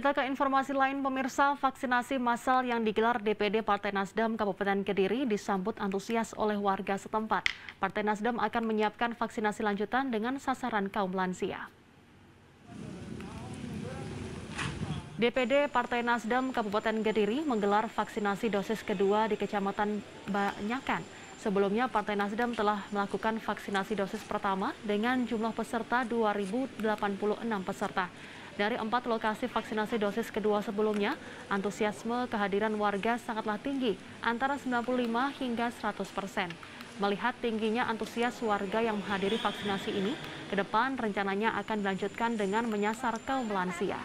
Kita ke informasi lain, pemirsa vaksinasi massal yang digelar DPD Partai Nasdem Kabupaten Kediri disambut antusias oleh warga setempat. Partai Nasdem akan menyiapkan vaksinasi lanjutan dengan sasaran kaum lansia. DPD Partai Nasdem Kabupaten Kediri menggelar vaksinasi dosis kedua di Kecamatan Banyakan. Sebelumnya Partai Nasdem telah melakukan vaksinasi dosis pertama dengan jumlah peserta 2.086 peserta. Dari empat lokasi vaksinasi dosis kedua sebelumnya, antusiasme kehadiran warga sangatlah tinggi, antara 95 hingga 100 persen. Melihat tingginya antusias warga yang menghadiri vaksinasi ini, ke depan rencananya akan dilanjutkan dengan menyasar kaum lansia.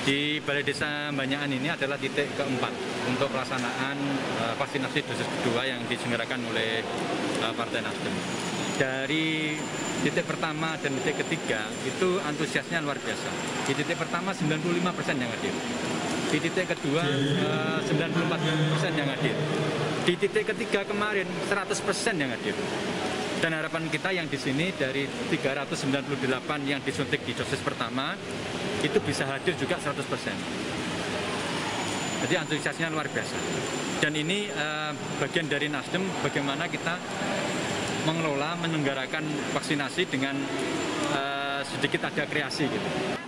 Di Balai Desa Banyakan ini adalah titik keempat untuk pelaksanaan uh, vaksinasi dosis kedua yang diselenggarakan oleh uh, Partai Nasdem. Dari titik pertama dan titik ketiga itu antusiasnya luar biasa. Di titik pertama 95% yang hadir. Di titik kedua uh, 94% yang hadir. Di titik ketiga kemarin 100% yang hadir. Dan harapan kita yang di sini dari 398 yang disuntik di dosis pertama itu bisa hadir juga 100%. Jadi antusiasnya luar biasa. Dan ini uh, bagian dari Nasdem bagaimana kita mengelola, menyelenggarakan vaksinasi dengan uh, sedikit ada kreasi gitu.